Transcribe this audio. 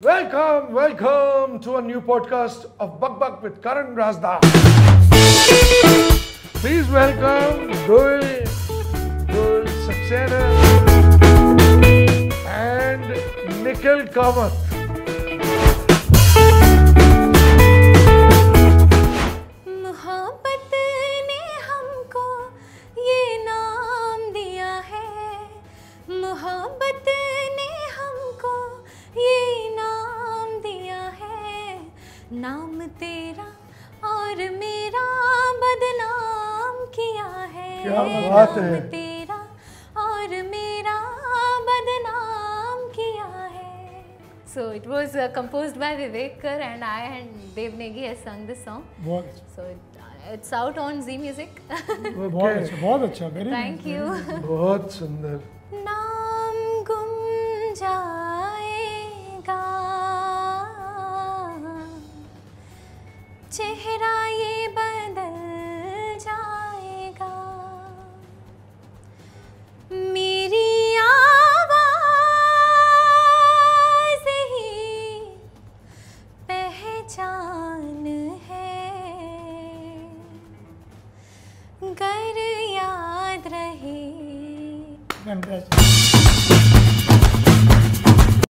Welcome, welcome to a new podcast of Bug Bug with Karan Razda. Please welcome Dul, Dul Saxena and Nikhil Kamath. नाम तेरा और मेरा बदनाम किया है। नाम तेरा और मेरा बदनाम किया है। So it was compose by विवेकर and I and Dev Negi has sung this song so it's out on Zee music बहुत अच्छा।, uh, अच्छा बहुत अच्छा थैंक यू बहुत सुंदर। चेहरा ये बदल जाएगा। मेरी आवाज़ ही पहचान है। गर याद रहे।